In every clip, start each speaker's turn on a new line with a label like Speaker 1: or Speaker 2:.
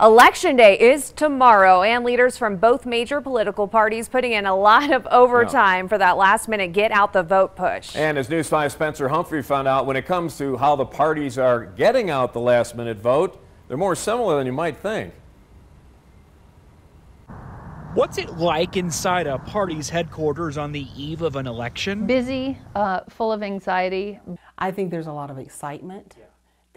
Speaker 1: Election day is tomorrow, and leaders from both major political parties putting in a lot of overtime for that last minute get out the vote push.
Speaker 2: And as News 5 Spencer Humphrey found out, when it comes to how the parties are getting out the last minute vote, they're more similar than you might think.
Speaker 3: What's it like inside a party's headquarters on the eve of an election?
Speaker 4: Busy, uh, full of anxiety.
Speaker 5: I think there's a lot of excitement.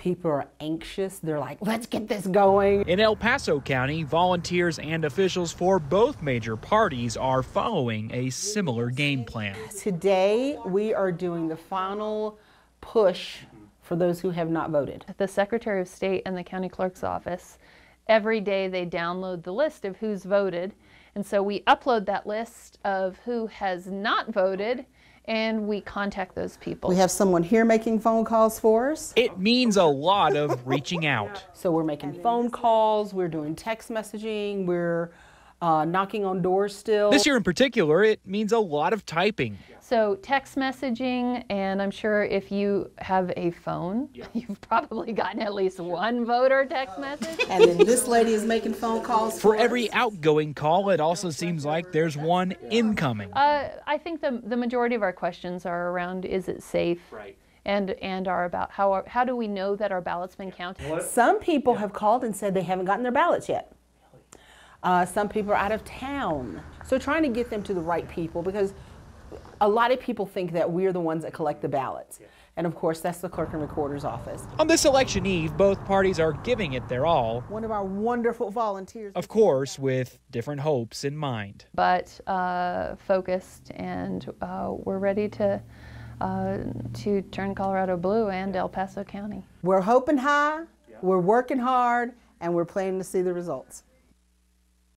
Speaker 5: People are anxious. They're like, let's get this going.
Speaker 3: In El Paso County, volunteers and officials for both major parties are following a similar game plan.
Speaker 5: Today, we are doing the final push for those who have not voted.
Speaker 4: The Secretary of State and the County Clerk's Office, every day they download the list of who's voted. And so we upload that list of who has not voted and we contact those people.
Speaker 5: We have someone here making phone calls for us.
Speaker 3: It means a lot of reaching out.
Speaker 5: So we're making phone calls, we're doing text messaging, we're uh, knocking on doors still.
Speaker 3: This year in particular, it means a lot of typing.
Speaker 4: So text messaging, and I'm sure if you have a phone, you've probably gotten at least one voter text message.
Speaker 5: and then this lady is making phone calls.
Speaker 3: For, for every outgoing call, it also seems like there's one incoming.
Speaker 4: Uh, I think the, the majority of our questions are around is it safe?
Speaker 3: Right
Speaker 4: and and are about how are, how do we know that our ballots been counted?
Speaker 5: Some people have called and said they haven't gotten their ballots yet. Uh, some people are out of town, so trying to get them to the right people because a lot of people think that we're the ones that collect the ballots. And of course, that's the clerk and recorder's office.
Speaker 3: On this election eve, both parties are giving it their all.
Speaker 5: One of our wonderful volunteers.
Speaker 3: Of course, with different hopes in mind.
Speaker 4: But uh, focused, and uh, we're ready to uh, to turn Colorado blue and El Paso County.
Speaker 5: We're hoping high, we're working hard, and we're planning to see the results.